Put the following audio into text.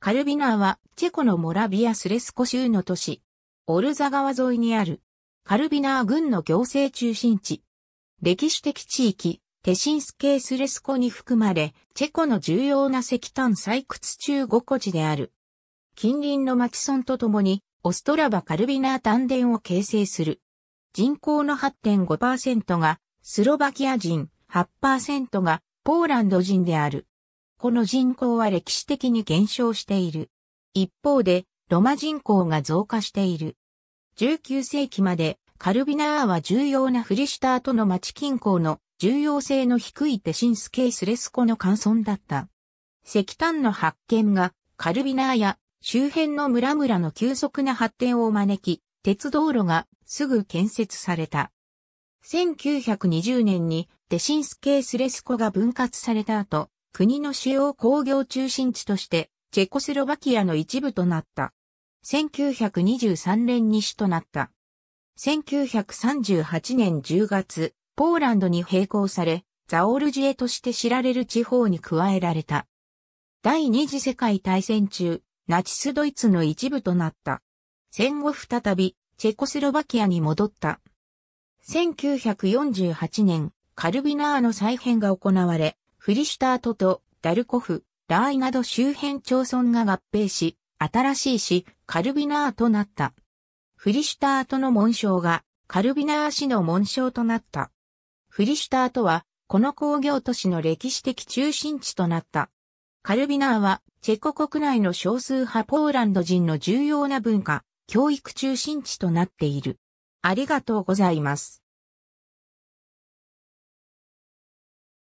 カルビナーはチェコのモラビアスレスコ州の都市。オルザ川沿いにあるカルビナー郡の行政中心地。歴史的地域、テシンスケースレスコに含まれ、チェコの重要な石炭採掘中5個地である。近隣の町村とともに、オストラバカルビナー丹田を形成する。人口の8.5%がスロバキア人、8%がポーランド人である。この人口は歴史的に減少している。一方で、ロマ人口が増加している。19世紀まで、カルビナーは重要なフリシタートの町近郊の重要性の低いテシンスケースレスコの乾村だった。石炭の発見がカルビナーや周辺の村々の急速な発展を招き、鉄道路がすぐ建設された。1920年にデシンスケースレスコが分割された後、国の主要工業中心地としてチェコスロバキアの一部となった。1923年に首となった。1938年10月、ポーランドに並行され、ザオルジエとして知られる地方に加えられた。第二次世界大戦中、ナチスドイツの一部となった。戦後再び、チェコスロバキアに戻った。1948年、カルビナーの再編が行われ、フリシュタートとダルコフ、ラーイなど周辺町村が合併し、新しい市、カルビナーとなった。フリシュタートの紋章がカルビナー市の紋章となった。フリシュタートはこの工業都市の歴史的中心地となった。カルビナーはチェコ国内の少数派ポーランド人の重要な文化、教育中心地となっている。ありがとうございます。